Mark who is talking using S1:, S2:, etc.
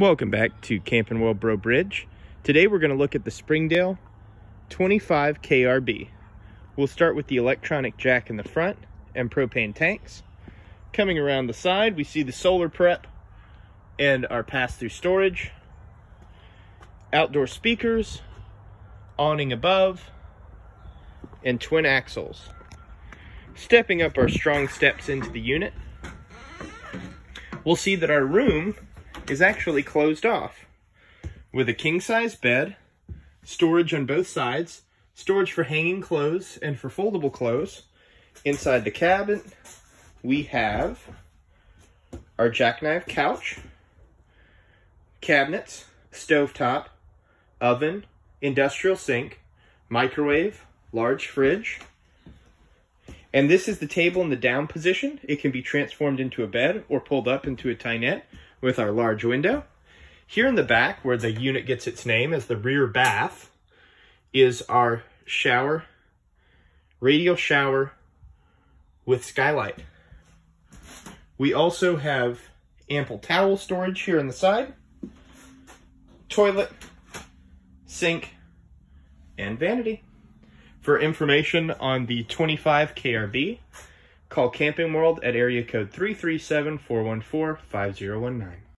S1: Welcome back to Camping World Breaux Bridge. Today we're going to look at the Springdale 25 KRB. We'll start with the electronic jack in the front and propane tanks. Coming around the side, we see the solar prep and our pass-through storage, outdoor speakers, awning above, and twin axles. Stepping up our strong steps into the unit, we'll see that our room is actually closed off with a king-size bed, storage on both sides, storage for hanging clothes and for foldable clothes. Inside the cabin, we have our jackknife couch, cabinets, stovetop, oven, industrial sink, microwave, large fridge. And this is the table in the down position. It can be transformed into a bed or pulled up into a dinette with our large window. Here in the back, where the unit gets its name as the rear bath, is our shower, radial shower with skylight. We also have ample towel storage here on the side, toilet, sink, and vanity. For information on the 25 KRB, call Camping World at area code 337 414 5019.